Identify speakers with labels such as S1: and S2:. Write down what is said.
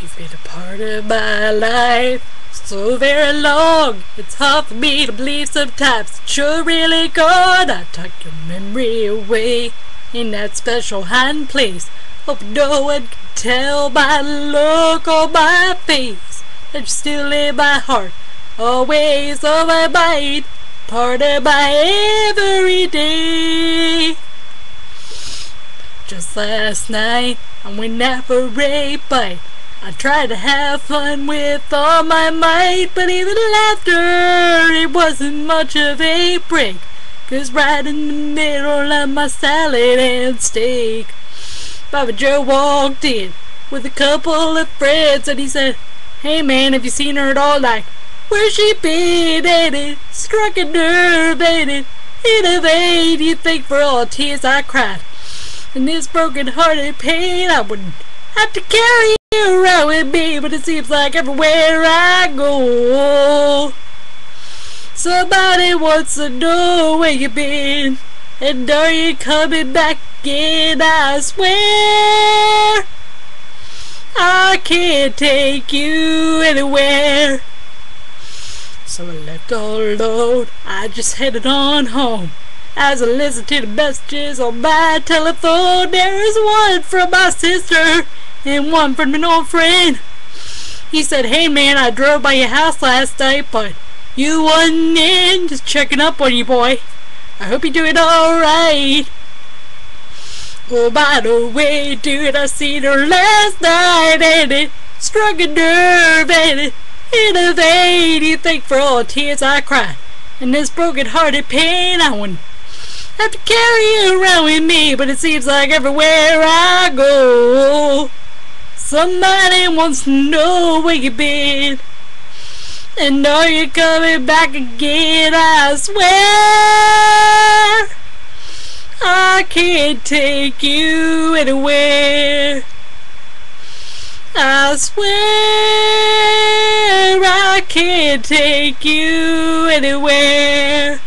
S1: You've been a part of my life so very long. It's hard for me to believe sometimes that you're really gone. I took your memory away in that special hiding place. Hope no one can tell by look on my face that you're still in my heart, always on my mind, part of my every day. Just last night, I went out for a bite. I tried to have fun with all my might, but even laughter, it wasn't much of a break. Cause right in the middle of my salad and steak, Bubba Joe walked in with a couple of friends and he said, Hey man, have you seen her at all? Like, where's she been? And it struck a nerve and it hit a vein. You think for all tears I cried. In this broken hearted pain, I wouldn't have to carry around with me, but it seems like everywhere I go, somebody wants to know where you've been, and are you coming back again? I swear, I can't take you anywhere. So I left all alone, I just headed on home. As I listened to the messages on my telephone, there is one from my sister and one from an old friend. He said, Hey man, I drove by your house last night, but you wasn't in. Just checking up on you, boy. I hope you're doing alright. Oh, by the way, dude, I seen her last night, and it struck a nerve, and it hit a vein. You think for all the tears I cried, and this broken-hearted pain, I wouldn't have to carry around with me, but it seems like everywhere I go, somebody wants to know where you've been. And are you coming back again? I swear I can't take you anywhere. I swear I can't take you anywhere.